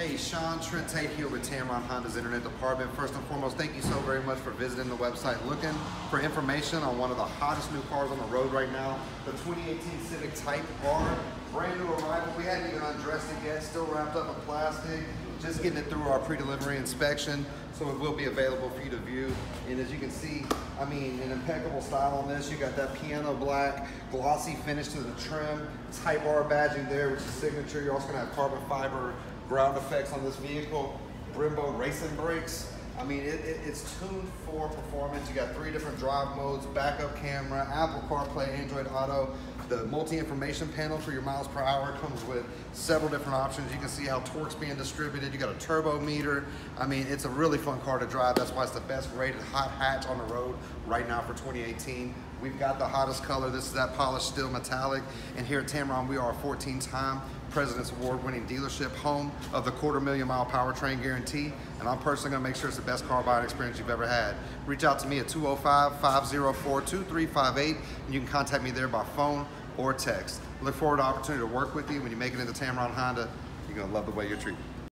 Hey, Sean Trent Tate here with Tameron Honda's Internet Department. First and foremost, thank you so very much for visiting the website looking for information on one of the hottest new cars on the road right now, the 2018 Civic Type R. Brand new arrival. We hadn't yet, still wrapped up in plastic. Just getting it through our pre-delivery inspection, so it will be available for you to view. And as you can see, I mean, an impeccable style on this. You got that piano black, glossy finish to the trim, Type R badging there, which is signature. You're also gonna have carbon fiber ground effects on this vehicle, Brembo racing brakes. I mean, it, it, it's tuned for performance. You got three different drive modes, backup camera, Apple CarPlay, Android Auto. The multi-information panel for your miles per hour comes with several different options. You can see how torque's being distributed. You got a turbo meter. I mean, it's a really fun car to drive. That's why it's the best rated hot hatch on the road right now for 2018. We've got the hottest color. This is that polished steel metallic. And here at Tameron, we are a 14-time President's Award winning dealership, home of the quarter million mile powertrain guarantee. And I'm personally gonna make sure it's the best car buying experience you've ever had. Reach out to me at 205-504-2358 and you can contact me there by phone or text. Look forward to the opportunity to work with you when you make it into Tameron Honda. You're gonna love the way you're treated.